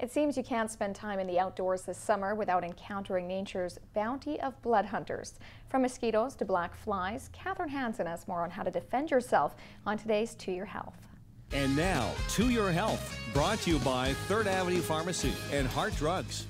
It seems you can't spend time in the outdoors this summer without encountering nature's bounty of blood hunters. From mosquitoes to black flies, Catherine Hansen has more on how to defend yourself on today's To Your Health. And now, To Your Health, brought to you by Third Avenue Pharmacy and Hart Drugs.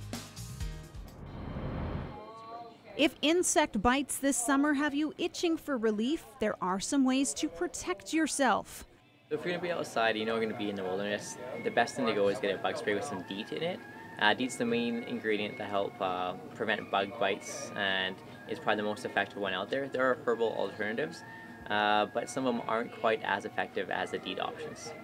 If insect bites this summer have you itching for relief, there are some ways to protect yourself. So if you're going to be outside, you know you're going to be in the wilderness, the best thing to go is get a bug spray with some DEET in it. Uh, DEET's the main ingredient to help uh, prevent bug bites and is probably the most effective one out there. There are herbal alternatives, uh, but some of them aren't quite as effective as the DEET options.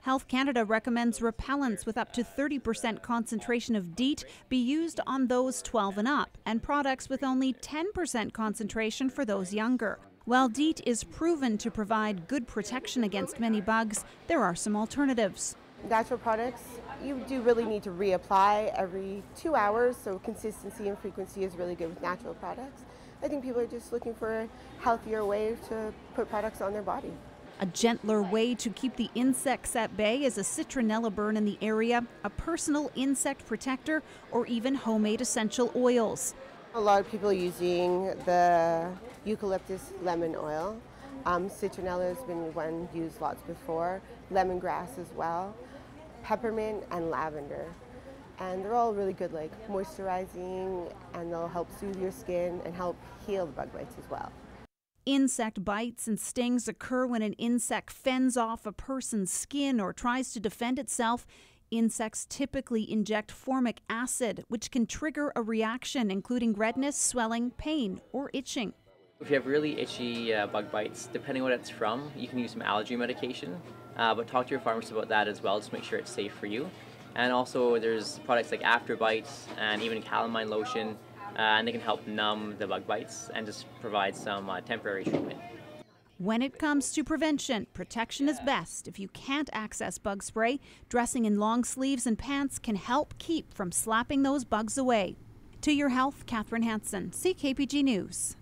Health Canada recommends repellents with up to 30% concentration of DEET be used on those 12 and up, and products with only 10% concentration for those younger. While DEET is proven to provide good protection against many bugs, there are some alternatives. Natural products, you do really need to reapply every two hours, so consistency and frequency is really good with natural products. I think people are just looking for a healthier way to put products on their body. A gentler way to keep the insects at bay is a citronella burn in the area, a personal insect protector, or even homemade essential oils. A lot of people using the eucalyptus lemon oil. Um, citronella has been one used lots before, lemongrass as well, peppermint and lavender. And they're all really good, like moisturizing, and they'll help soothe your skin and help heal the bug bites as well. Insect bites and stings occur when an insect fends off a person's skin or tries to defend itself. Insects typically inject formic acid, which can trigger a reaction, including redness, swelling, pain, or itching. If you have really itchy uh, bug bites, depending what it's from, you can use some allergy medication, uh, but talk to your pharmacist about that as well, just make sure it's safe for you. And also there's products like After Bites and even calamine lotion, uh, and they can help numb the bug bites and just provide some uh, temporary treatment. When it comes to prevention, protection is best. If you can't access bug spray, dressing in long sleeves and pants can help keep from slapping those bugs away. To your health, Catherine Hansen, CKPG News.